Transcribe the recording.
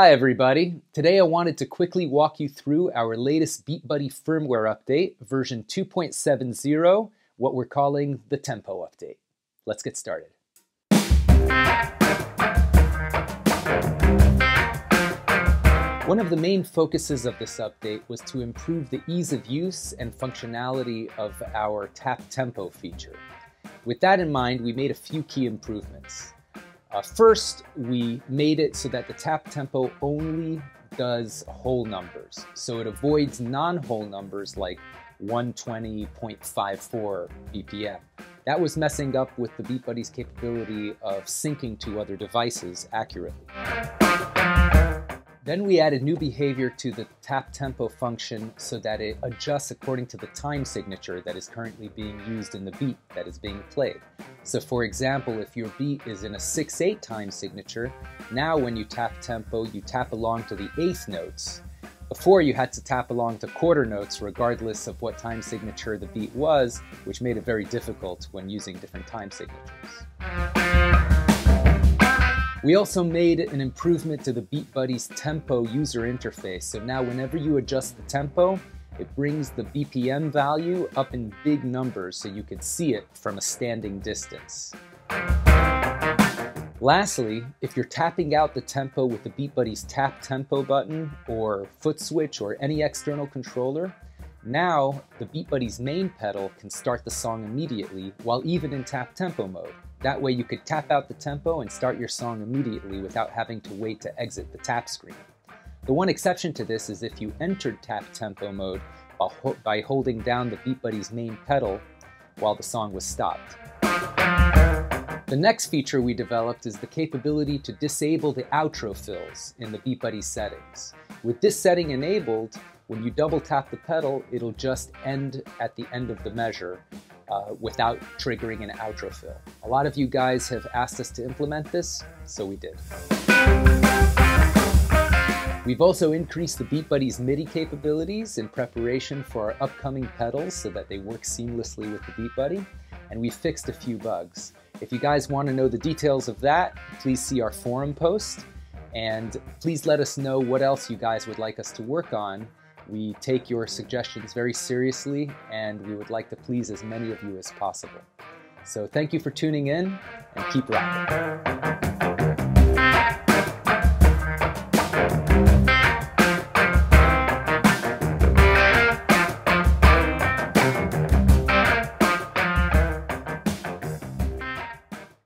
Hi everybody. Today I wanted to quickly walk you through our latest BeatBuddy firmware update, version 2.70, what we're calling the Tempo update. Let's get started. One of the main focuses of this update was to improve the ease of use and functionality of our tap tempo feature. With that in mind, we made a few key improvements. Uh, first, we made it so that the tap tempo only does whole numbers. So it avoids non-whole numbers like 120.54 BPM. That was messing up with the BeatBuddy's capability of syncing to other devices accurately. Then we added a new behavior to the tap tempo function so that it adjusts according to the time signature that is currently being used in the beat that is being played. So for example, if your beat is in a 6-8 time signature, now when you tap tempo, you tap along to the eighth notes. Before you had to tap along to quarter notes regardless of what time signature the beat was, which made it very difficult when using different time signatures. We also made an improvement to the BeatBuddy's tempo user interface. So now whenever you adjust the tempo, it brings the BPM value up in big numbers so you can see it from a standing distance. Lastly, if you're tapping out the tempo with the BeatBuddy's tap tempo button or foot switch or any external controller, now the BeatBuddy's main pedal can start the song immediately while even in tap tempo mode. That way you could tap out the tempo and start your song immediately without having to wait to exit the tap screen. The one exception to this is if you entered tap tempo mode by holding down the BeatBuddy's main pedal while the song was stopped. The next feature we developed is the capability to disable the outro fills in the BeatBuddy settings. With this setting enabled, when you double tap the pedal, it'll just end at the end of the measure uh, without triggering an outro fill. A lot of you guys have asked us to implement this, so we did. We've also increased the BeatBuddy's MIDI capabilities in preparation for our upcoming pedals so that they work seamlessly with the BeatBuddy, and we fixed a few bugs. If you guys want to know the details of that, please see our forum post, and please let us know what else you guys would like us to work on we take your suggestions very seriously and we would like to please as many of you as possible. So thank you for tuning in and keep rocking.